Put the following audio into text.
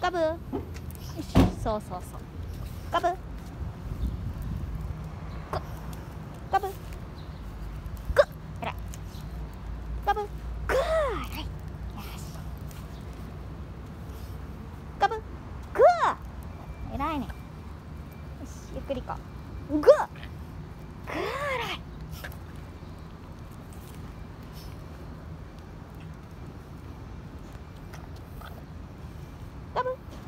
ガブ。そうそうそう。ガブ。ガ。ブ。グえらいガブ。グーはいよしガブ。グーえらいね。よしゆっくり行こう。グーグーえらいガブグー偉いねガブこっちおいでそうグーこっちこっちそうそうおいでタッチグー偉いタッチグ